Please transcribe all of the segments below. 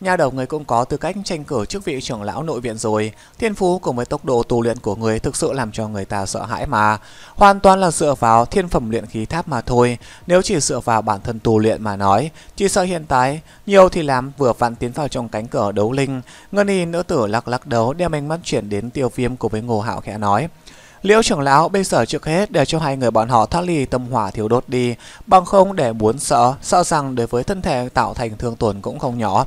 Nhà đầu người cũng có tư cách tranh cử chức vị trưởng lão nội viện rồi. Thiên phú cùng với tốc độ tu luyện của người thực sự làm cho người ta sợ hãi mà. Hoàn toàn là dựa vào thiên phẩm luyện khí tháp mà thôi. Nếu chỉ dựa vào bản thân tu luyện mà nói, chỉ sợ hiện tại nhiều thì làm vừa vặn tiến vào trong cánh cửa đấu linh. Ngân y nữ tử lắc lắc đầu đem ánh mắt chuyển đến tiêu viêm cùng với ngô hạo khẽ nói. Liễu trưởng lão bây giờ trước hết để cho hai người bọn họ thoát ly tâm hỏa thiếu đốt đi, bằng không để muốn sợ, sợ rằng đối với thân thể tạo thành thương tổn cũng không nhỏ.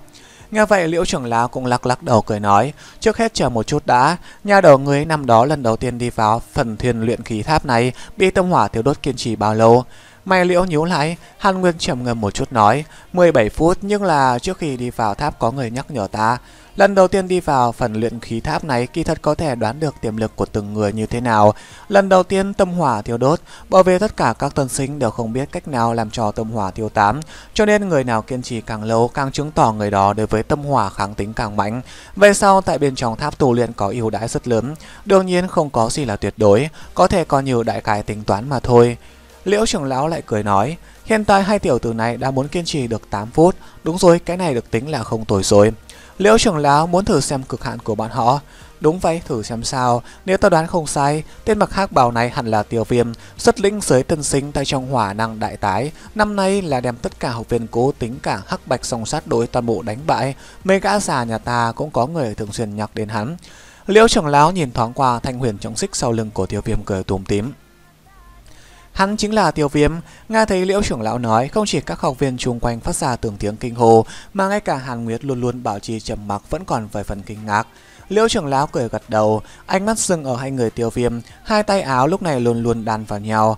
Nghe vậy Liễu trưởng lão cũng lắc lắc đầu cười nói, trước hết chờ một chút đã, nhà đầu người năm đó lần đầu tiên đi vào phần thiền luyện khí tháp này bị tâm hỏa thiếu đốt kiên trì bao lâu? Mày liễu nhíu lại, Hàn Nguyên trầm ngâm một chút nói, 17 phút nhưng là trước khi đi vào tháp có người nhắc nhở ta. Lần đầu tiên đi vào phần luyện khí tháp này kỳ thật có thể đoán được tiềm lực của từng người như thế nào. Lần đầu tiên tâm hỏa thiêu đốt, bởi vì tất cả các tân sinh đều không biết cách nào làm cho tâm hỏa thiêu tán. Cho nên người nào kiên trì càng lâu càng chứng tỏ người đó đối với tâm hỏa kháng tính càng mạnh. Về sau tại bên trong tháp tu luyện có ưu đãi rất lớn. Đương nhiên không có gì là tuyệt đối, có thể có nhiều đại cải tính toán mà thôi. Liễu trưởng lão lại cười nói, hiện tại hai tiểu tử này đã muốn kiên trì được 8 phút, đúng rồi, cái này được tính là không tồi rồi. Liễu trưởng lão muốn thử xem cực hạn của bọn họ. Đúng vậy, thử xem sao. Nếu ta đoán không sai, tên mặc hắc bào này hẳn là tiêu viêm, xuất lĩnh giới tân sinh tay trong hỏa năng đại tái. Năm nay là đem tất cả học viên cố tính cả hắc bạch song sát đối toàn bộ đánh bại. Mấy gã già nhà ta cũng có người thường xuyên nhắc đến hắn. Liễu trưởng lão nhìn thoáng qua thanh huyền trọng xích sau lưng của tiêu viêm cười tùm tím. Hắn chính là tiêu viêm, nghe thấy liễu trưởng lão nói không chỉ các học viên chung quanh phát ra từng tiếng kinh hồ mà ngay cả Hàn Nguyệt luôn luôn bảo trì trầm mặc vẫn còn vài phần kinh ngạc. Liễu trưởng lão cười gật đầu, ánh mắt dừng ở hai người tiêu viêm, hai tay áo lúc này luôn luôn đan vào nhau.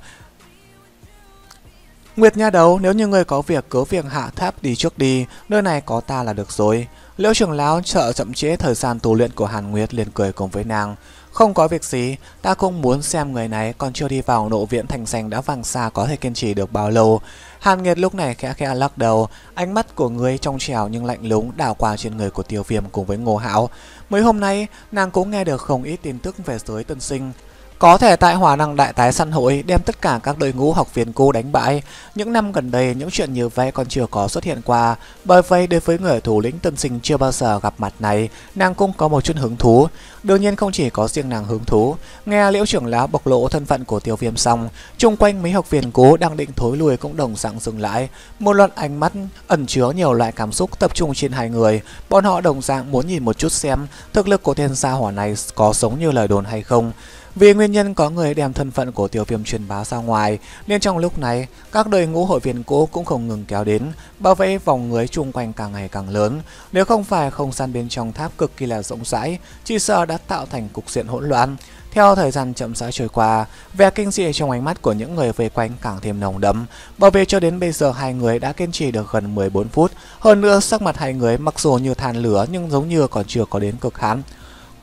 Nguyệt nha đầu, nếu như ngươi có việc cứ việc hạ tháp đi trước đi, nơi này có ta là được rồi. Liễu trưởng lão sợ chậm trễ thời gian tu luyện của Hàn Nguyệt liền cười cùng với nàng. Không có việc gì, ta cũng muốn xem người này còn chưa đi vào nộ viện thành danh đã vàng xa có thể kiên trì được bao lâu. Hàn Nguyệt lúc này khẽ khẽ lắc đầu, ánh mắt của người trong trèo nhưng lạnh lúng đảo qua trên người của Tiêu Viêm cùng với Ngô Hạo. Mấy hôm nay, nàng cũng nghe được không ít tin tức về giới tân sinh, có thể tại hỏa năng đại tái săn hội đem tất cả các đội ngũ học viên cũ đánh bại. Những năm gần đây những chuyện như vậy còn chưa có xuất hiện qua. Bởi vậy đối với người thủ lĩnh tân sinh chưa bao giờ gặp mặt này, nàng cũng có một chút hứng thú. Đương nhiên không chỉ có riêng nàng hứng thú. Nghe liễu trưởng lão bộc lộ thân phận của tiêu viêm xong, chung quanh mấy học viên cố đang định thối lui cũng đồng dạng dừng lại. Một loạt ánh mắt ẩn chứa nhiều loại cảm xúc tập trung trên hai người. Bọn họ đồng dạng muốn nhìn một chút xem thực lực của thiên gia hỏa này có sống như lời đồn hay không. Vì nguyên nhân có người đem thân phận của tiểu viêm truyền bá ra ngoài, nên trong lúc này, các đội ngũ hội viên cũ cũng không ngừng kéo đến, bảo vệ vòng người chung quanh càng ngày càng lớn. Nếu không phải không gian bên trong tháp cực kỳ là rộng rãi, chỉ sợ đã tạo thành cục diện hỗn loạn. Theo thời gian chậm rãi trôi qua, vẻ kinh dị trong ánh mắt của những người vây quanh càng thêm nồng đậm. Bảo vệ cho đến bây giờ hai người đã kiên trì được gần 14 phút. Hơn nữa sắc mặt hai người mặc dù như than lửa nhưng giống như còn chưa có đến cực hạn.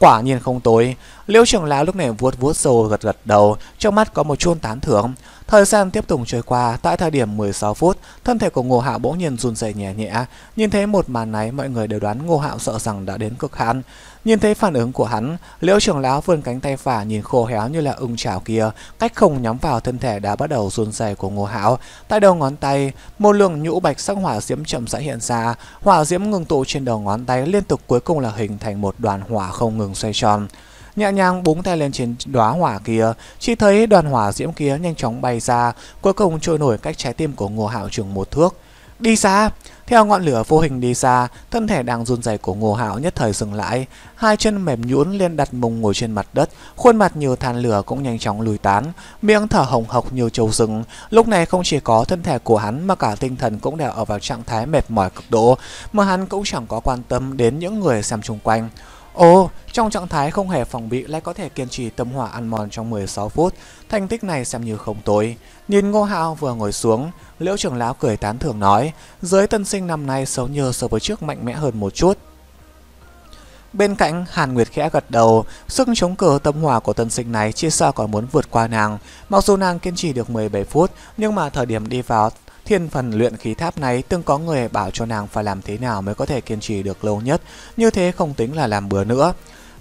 Quả nhiên không tối, Liễu trưởng lão lúc này vuốt vuốt sâu gật gật đầu, trong mắt có một chuông tán thưởng. Thời gian tiếp tục trôi qua, tại thời điểm 16 phút, thân thể của Ngô Hạo bỗng nhiên run rẩy nhẹ nhẹ. Nhìn thấy một màn này, mọi người đều đoán Ngô Hạo sợ rằng đã đến cực hạn. Nhìn thấy phản ứng của hắn, Liễu trưởng lão vươn cánh tay phải nhìn khô héo như là ưng chảo kia, cách không nhắm vào thân thể đã bắt đầu run rẩy của Ngô Hạo. Tại đầu ngón tay, một lượng nhũ bạch sắc hỏa diễm chậm rãi hiện ra, hỏa diễm ngừng tụ trên đầu ngón tay liên tục cuối cùng là hình thành một đoàn hỏa không ngừng xoay tròn nhẹ nhàng búng tay lên trên đóa hỏa kia, chỉ thấy đoàn hỏa diễm kia nhanh chóng bay ra, cuối cùng trôi nổi cách trái tim của Ngô Hạo chừng một thước. Đi xa! Theo ngọn lửa vô hình đi xa, thân thể đang run rẩy của Ngô Hạo nhất thời dừng lại, hai chân mềm nhũn lên đặt mông ngồi trên mặt đất, khuôn mặt như than lửa cũng nhanh chóng lùi tán, miệng thở hồng hộc như trâu rừng. Lúc này không chỉ có thân thể của hắn mà cả tinh thần cũng đều ở vào trạng thái mệt mỏi cực độ, mà hắn cũng chẳng có quan tâm đến những người xem xung quanh. Ồ, trong trạng thái không hề phòng bị lại có thể kiên trì tâm hỏa ăn mòn trong 16 phút, thành tích này xem như không tối. Nhìn Ngô Hạo vừa ngồi xuống, Liễu trưởng lão cười tán thưởng nói, giới tân sinh năm nay xấu như so với trước mạnh mẽ hơn một chút. Bên cạnh, Hàn Nguyệt khẽ gật đầu, sức chống cử tâm hỏa của tân sinh này chia sao còn muốn vượt qua nàng. Mặc dù nàng kiên trì được 17 phút, nhưng mà thời điểm đi vào Thiên phần luyện khí tháp này từng có người bảo cho nàng phải làm thế nào mới có thể kiên trì được lâu nhất, như thế không tính là làm bừa nữa.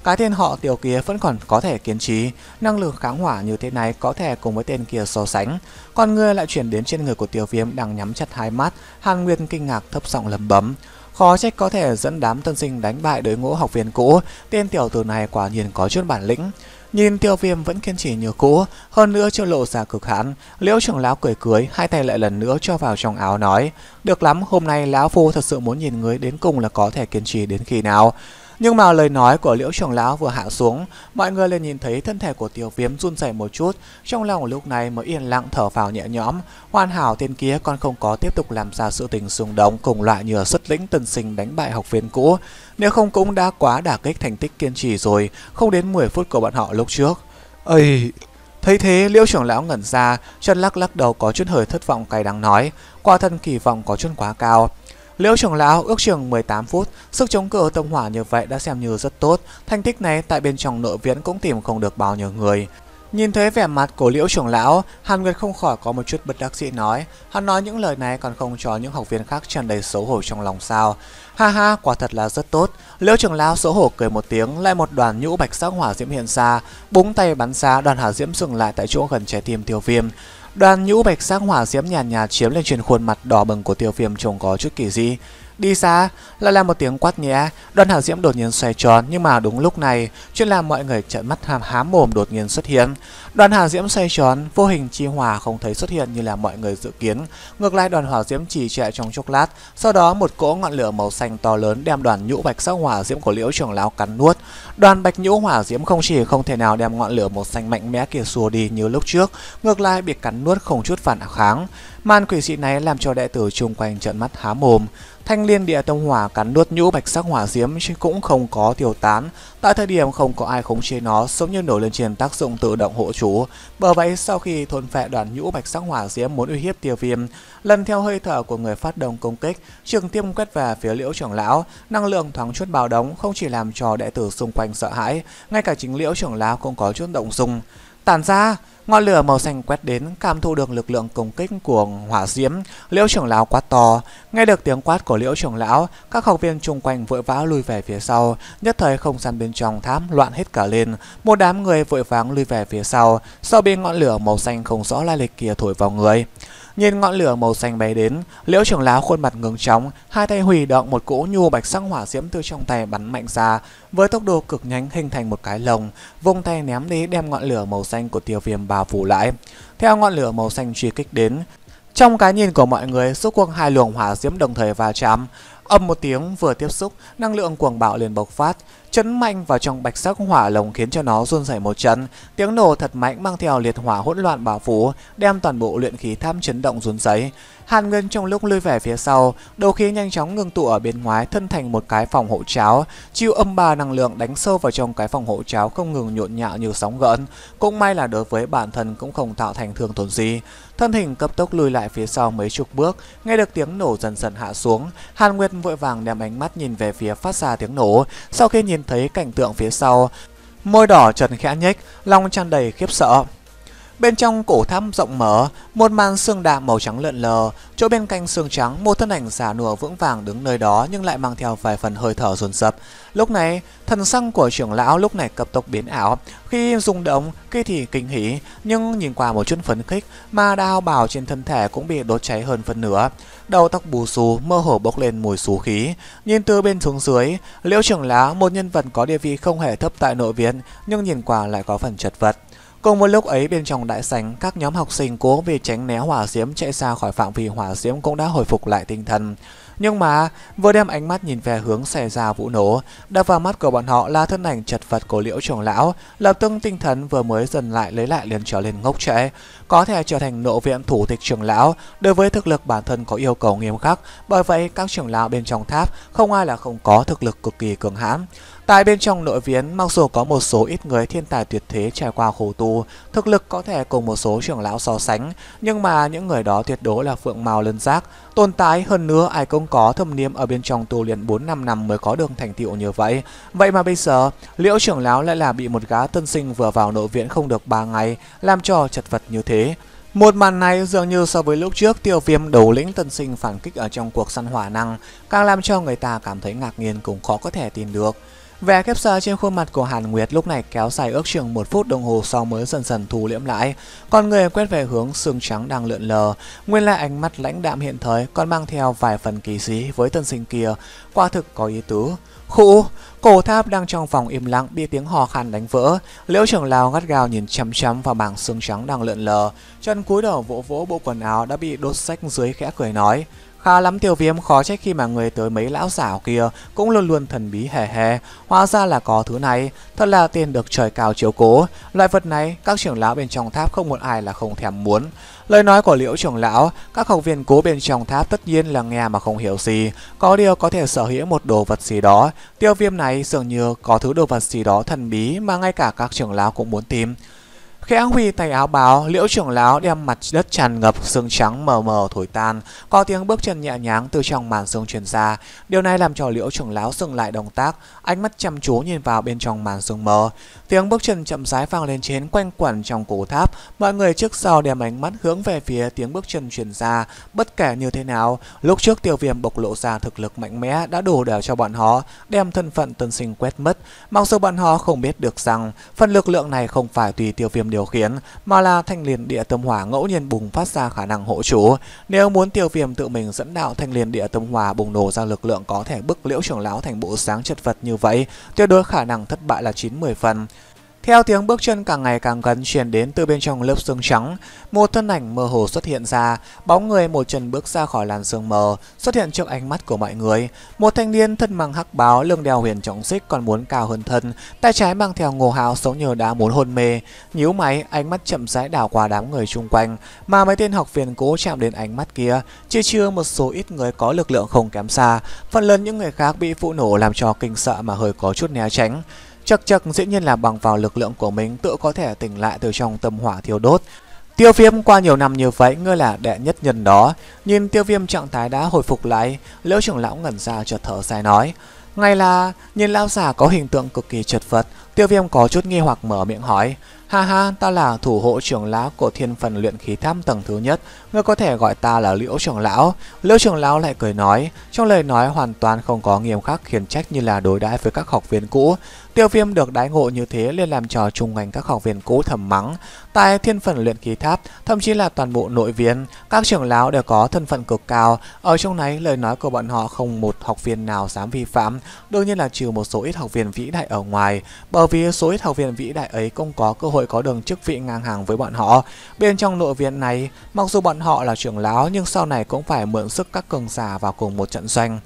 Cái tên họ tiểu kia vẫn còn có thể kiên trì, năng lực kháng hỏa như thế này có thể cùng với tên kia so sánh. Còn người lại chuyển đến trên người của tiểu viêm đang nhắm chặt hai mắt, Hàn Nguyên kinh ngạc thấp giọng lầm bấm. Khó trách có thể dẫn đám tân sinh đánh bại đối ngũ học viên cũ, tên tiểu tử này quả nhiên có chút bản lĩnh. Nhìn tiêu viêm vẫn kiên trì như cũ, hơn nữa chưa lộ ra cực hãn, liễu trưởng lão cười cười, hai tay lại lần nữa cho vào trong áo nói, được lắm, hôm nay lão phu thật sự muốn nhìn người đến cùng là có thể kiên trì đến khi nào. Nhưng mà lời nói của liễu trưởng lão vừa hạ xuống, mọi người liền nhìn thấy thân thể của tiêu viêm run rẩy một chút, trong lòng lúc này mới yên lặng thở vào nhẹ nhõm. Hoàn hảo tên kia còn không có tiếp tục làm ra sự tình xung động cùng loại như xuất lĩnh tân sinh đánh bại học viên cũ. Nếu không cũng đã quá đả kích thành tích kiên trì rồi, không đến 10 phút của bọn họ lúc trước. Ây... Thấy thế, liễu trưởng lão ngẩn ra, chân lắc lắc đầu có chút hơi thất vọng cay đắng nói, qua thân kỳ vọng có chút quá cao. Liễu trưởng lão ước chừng 18 phút, sức chống cự tông hỏa như vậy đã xem như rất tốt. Thành tích này tại bên trong nội viện cũng tìm không được bao nhiêu người. Nhìn thấy vẻ mặt của liễu trưởng lão, Hàn Nguyệt không khỏi có một chút bất đắc dĩ nói. Hắn nói những lời này còn không cho những học viên khác tràn đầy xấu hổ trong lòng sao. Ha ha, quả thật là rất tốt. Liễu trưởng lão xấu hổ cười một tiếng, lại một đoàn nhũ bạch sắc hỏa diễm hiện ra, búng tay bắn ra, đoàn hỏa diễm dừng lại tại chỗ gần trái tim tiêu viêm. Đoàn nhũ bạch sắc hỏa diễm nhàn nhạt, nhạt chiếm lên trên khuôn mặt đỏ bừng của tiêu viêm trông có chút kỳ dị. Đi xa, lại là một tiếng quát nhẹ, đoàn hỏa diễm đột nhiên xoay tròn nhưng mà đúng lúc này, chuyện làm mọi người trợn mắt hàm hám mồm đột nhiên xuất hiện. Đoàn hỏa diễm xoay tròn, vô hình chi hỏa không thấy xuất hiện như là mọi người dự kiến. Ngược lại đoàn hỏa diễm chỉ chạy trong chốc lát, sau đó một cỗ ngọn lửa màu xanh to lớn đem đoàn nhũ bạch sắc hỏa diễm của Liễu trưởng lão cắn nuốt. Đoàn bạch nhũ hỏa diễm không chỉ không thể nào đem ngọn lửa màu xanh mạnh mẽ kia xua đi như lúc trước, ngược lại bị cắn nuốt không chút phản kháng. Màn quỷ dị này làm cho đệ tử chung quanh trợn mắt há mồm. Thanh liên địa tông hỏa cắn nuốt nhũ bạch sắc hỏa diễm cũng không có tiêu tán. Tại thời điểm không có ai khống chế nó, giống như nổi lên trên tác dụng tự động hộ chủ. Bởi vậy, sau khi thôn phệ đoàn nhũ bạch sắc hỏa diễm muốn uy hiếp tiêu viêm, lần theo hơi thở của người phát động công kích, trường tiêm quét về phía liễu trưởng lão, năng lượng thoáng chút bào đống không chỉ làm cho đệ tử xung quanh sợ hãi, ngay cả chính liễu trưởng lão cũng có chút động dung. Tản ra, Ngọn lửa màu xanh quét đến, cảm thụ được lực lượng công kích của hỏa diễm, Liễu trưởng lão quát to. Nghe được tiếng quát của Liễu trưởng lão, các học viên chung quanh vội vã lùi về phía sau, nhất thời không gian bên trong thám loạn hết cả lên. Một đám người vội vàng lùi về phía sau, sau bên ngọn lửa màu xanh không rõ lai lịch kia thổi vào người. Nhìn ngọn lửa màu xanh bay đến, Liễu trưởng lão khuôn mặt ngừng chóng, hai tay hủy động một cỗ nhu bạch sắc hỏa diễm từ trong tay bắn mạnh ra, với tốc độ cực nhanh hình thành một cái lồng, vung tay ném đi đem ngọn lửa màu xanh của tiêu viêm bao phủ lại. Theo ngọn lửa màu xanh truy kích đến, trong cái nhìn của mọi người, suốt cuộc hai luồng hỏa diễm đồng thời va chạm, âm một tiếng vừa tiếp xúc, năng lượng cuồng bạo liền bộc phát, chấn mạnh vào trong bạch sắc hỏa lồng khiến cho nó run rẩy một trận. Tiếng nổ thật mạnh mang theo liệt hỏa hỗn loạn bảo phủ, đem toàn bộ luyện khí tham chấn động run rẩy. Hàn Nguyên trong lúc lui về phía sau, đầu khí nhanh chóng ngưng tụ ở bên ngoài thân thành một cái phòng hộ cháo, chịu âm ba năng lượng đánh sâu vào trong cái phòng hộ cháo không ngừng nhộn nhạo như sóng gợn. Cũng may là đối với bản thân cũng không tạo thành thương tổn gì. Thân hình cấp tốc lùi lại phía sau mấy chục bước, nghe được tiếng nổ dần dần hạ xuống, Hàn Nguyệt vội vàng đem ánh mắt nhìn về phía phát ra tiếng nổ. Sau khi nhìn thấy cảnh tượng phía sau, môi đỏ trần khẽ nhếch, lòng tràn đầy khiếp sợ. Bên trong cổ thăm rộng mở, một màn xương đạm màu trắng lượn lờ, chỗ bên cạnh xương trắng một thân ảnh giả nùa vững vàng đứng nơi đó nhưng lại mang theo vài phần hơi thở dồn dập. Lúc này, thần xăng của trưởng lão lúc này cấp tốc biến ảo, khi rung động, khi thì kinh hỉ, nhưng nhìn qua một chút phấn khích, mà đao bảo trên thân thể cũng bị đốt cháy hơn phần nửa. Đầu tóc bù xù, mơ hồ bốc lên mùi xú khí. Nhìn từ bên xuống dưới, liễu trưởng lão một nhân vật có địa vị không hề thấp tại nội viện, nhưng nhìn qua lại có phần chật vật. Cùng một lúc ấy bên trong đại sảnh, các nhóm học sinh cố vì tránh né hỏa diễm chạy xa khỏi phạm vi hỏa diễm cũng đã hồi phục lại tinh thần. Nhưng mà, vừa đem ánh mắt nhìn về hướng xảy ra vụ nổ, đập vào mắt của bọn họ là thân ảnh chật vật của liễu trưởng lão, lập tức tinh thần vừa mới dần lại lấy lại liền trở lên ngốc trễ. Có thể trở thành nộ viện thủ tịch trưởng lão, đối với thực lực bản thân có yêu cầu nghiêm khắc, bởi vậy các trưởng lão bên trong tháp không ai là không có thực lực cực kỳ cường hãn. Tại bên trong nội viễn, mặc dù có một số ít người thiên tài tuyệt thế trải qua khổ tu, thực lực có thể cùng một số trưởng lão so sánh, nhưng mà những người đó tuyệt đối là phượng màu lân giác, tồn tại hơn nữa ai cũng có thâm niêm ở bên trong tu luyện 4-5 năm mới có được thành tựu như vậy. Vậy mà bây giờ, liễu trưởng lão lại là bị một gã tân sinh vừa vào nội viện không được 3 ngày, làm cho chật vật như thế. Một màn này dường như so với lúc trước tiêu viêm đầu lĩnh tân sinh phản kích ở trong cuộc săn hỏa năng, càng làm cho người ta cảm thấy ngạc nhiên cũng khó có thể tin được. Vẻ khép sợ trên khuôn mặt của Hàn Nguyệt lúc này kéo dài ước chừng một phút đồng hồ sau mới dần dần thu liễm lại. Con người quét về hướng xương trắng đang lượn lờ. Nguyên lại ánh mắt lãnh đạm hiện thời còn mang theo vài phần kỳ dí với tân sinh kia. Quả thực có ý tứ. Khụ, cổ tháp đang trong phòng im lặng bị tiếng hò khan đánh vỡ. Liễu trưởng lao gắt gao nhìn chăm chăm vào mảng xương trắng đang lượn lờ. Chân cúi đầu vỗ vỗ bộ quần áo đã bị đốt sách dưới khẽ cười nói. Khá lắm tiêu viêm khó trách khi mà người tới mấy lão xảo kia cũng luôn luôn thần bí hề hề. Hóa ra là có thứ này, thật là tiền được trời cao chiếu cố. Loại vật này, các trưởng lão bên trong tháp không một ai là không thèm muốn. Lời nói của liễu trưởng lão, các học viên cố bên trong tháp tất nhiên là nghe mà không hiểu gì. Có điều có thể sở hữu một đồ vật gì đó. Tiêu viêm này dường như có thứ đồ vật gì đó thần bí mà ngay cả các trưởng lão cũng muốn tìm. Khẽ huy tay áo báo, liễu trưởng lão đem mặt đất tràn ngập sương trắng mờ mờ thổi tan, có tiếng bước chân nhẹ nhàng từ trong màn sương truyền ra. Điều này làm cho liễu trưởng lão dừng lại động tác, ánh mắt chăm chú nhìn vào bên trong màn sương mờ. Tiếng bước chân chậm rãi vang lên trên quanh quẩn trong cổ tháp, mọi người trước sau đem ánh mắt hướng về phía tiếng bước chân truyền ra. Bất kể như thế nào, lúc trước tiêu viêm bộc lộ ra thực lực mạnh mẽ đã đủ để cho bọn họ đem thân phận tân sinh quét mất. Mặc dù bọn họ không biết được rằng phần lực lượng này không phải tùy tiêu viêm điều khiển, mà là thanh liền địa tâm hỏa ngẫu nhiên bùng phát ra khả năng hộ chủ. Nếu muốn tiêu viêm tự mình dẫn đạo thanh liền địa tâm hỏa bùng nổ ra lực lượng có thể bức liễu trưởng lão thành bộ sáng chật vật như vậy, tuyệt đối khả năng thất bại là 9-10 phần. Theo tiếng bước chân càng ngày càng gần truyền đến từ bên trong lớp xương trắng, một thân ảnh mơ hồ xuất hiện ra, bóng người một chân bước ra khỏi làn sương mờ, xuất hiện trước ánh mắt của mọi người. Một thanh niên thân mang hắc báo, lưng đeo huyền trọng xích còn muốn cao hơn thân, tay trái mang theo ngô hào sống nhờ đã muốn hôn mê. Nhíu máy, ánh mắt chậm rãi đảo qua đám người chung quanh, mà mấy tên học viên cố chạm đến ánh mắt kia, chỉ chưa một số ít người có lực lượng không kém xa, phần lớn những người khác bị phụ nổ làm cho kinh sợ mà hơi có chút né tránh. Chắc chắc dĩ nhiên là bằng vào lực lượng của mình tự có thể tỉnh lại từ trong tâm hỏa thiêu đốt. Tiêu viêm qua nhiều năm như vậy ngươi là đệ nhất nhân đó. Nhìn tiêu viêm trạng thái đã hồi phục lại, liễu trưởng lão ngẩn ra chợt thở dài nói. Ngay là nhìn lão giả có hình tượng cực kỳ chật vật, tiêu viêm có chút nghi hoặc mở miệng hỏi. Ha ha, ta là thủ hộ trưởng lão của thiên phần luyện khí tháp tầng thứ nhất, ngươi có thể gọi ta là liễu trưởng lão. Liễu trưởng lão lại cười nói, trong lời nói hoàn toàn không có nghiêm khắc khiển trách như là đối đãi với các học viên cũ. Tiêu viêm được đái ngộ như thế liền làm trò trung ngành các học viên cũ thầm mắng. Tại thiên phần luyện khí tháp, thậm chí là toàn bộ nội viên, các trưởng lão đều có thân phận cực cao. Ở trong này, lời nói của bọn họ không một học viên nào dám vi phạm, đương nhiên là trừ một số ít học viên vĩ đại ở ngoài, bởi vì số ít học viên vĩ đại ấy không có cơ hội có đường chức vị ngang hàng với bọn họ. Bên trong nội viện này, mặc dù bọn họ là trưởng lão nhưng sau này cũng phải mượn sức các cường giả vào cùng một trận doanh.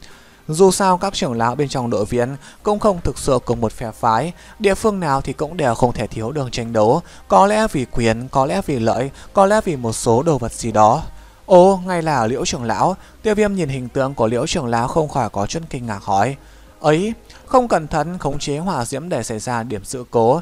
Dù sao các trưởng lão bên trong đội viện cũng không thực sự cùng một phe phái, địa phương nào thì cũng đều không thể thiếu đường tranh đấu, có lẽ vì quyền, có lẽ vì lợi, có lẽ vì một số đồ vật gì đó. Ồ, ngay là liễu trưởng lão, tiêu viêm nhìn hình tượng của liễu trưởng lão không khỏi có chút kinh ngạc hỏi. Ấy, không cẩn thận khống chế hỏa diễm để xảy ra điểm sự cố,